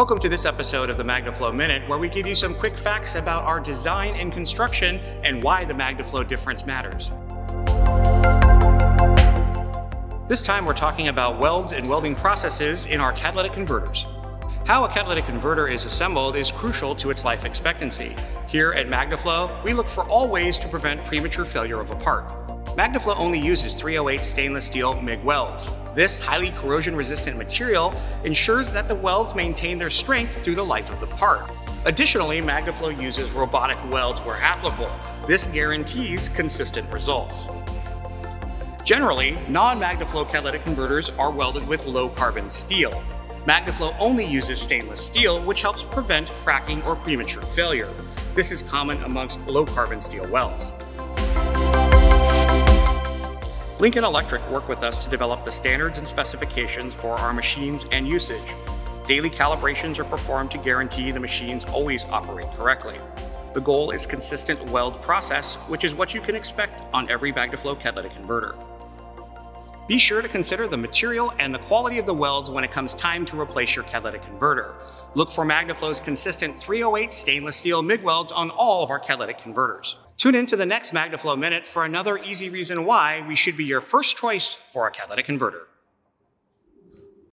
Welcome to this episode of the MagnaFlow Minute, where we give you some quick facts about our design and construction and why the MagnaFlow difference matters. This time we're talking about welds and welding processes in our catalytic converters. How a catalytic converter is assembled is crucial to its life expectancy. Here at MagnaFlow, we look for all ways to prevent premature failure of a part. MagnaFlow only uses 308 stainless steel MIG welds. This highly corrosion resistant material ensures that the welds maintain their strength through the life of the part. Additionally, MagnaFlow uses robotic welds where applicable. This guarantees consistent results. Generally, non-MagnaFlow catalytic converters are welded with low carbon steel. MagnaFlow only uses stainless steel, which helps prevent fracking or premature failure. This is common amongst low carbon steel welds. Lincoln Electric worked with us to develop the standards and specifications for our machines and usage. Daily calibrations are performed to guarantee the machines always operate correctly. The goal is consistent weld process, which is what you can expect on every MagnaFlow catalytic converter. Be sure to consider the material and the quality of the welds when it comes time to replace your catalytic converter. Look for MagnaFlow's consistent 308 stainless steel MIG welds on all of our catalytic converters. Tune in to the next MagnaFlow Minute for another easy reason why we should be your first choice for a catalytic converter.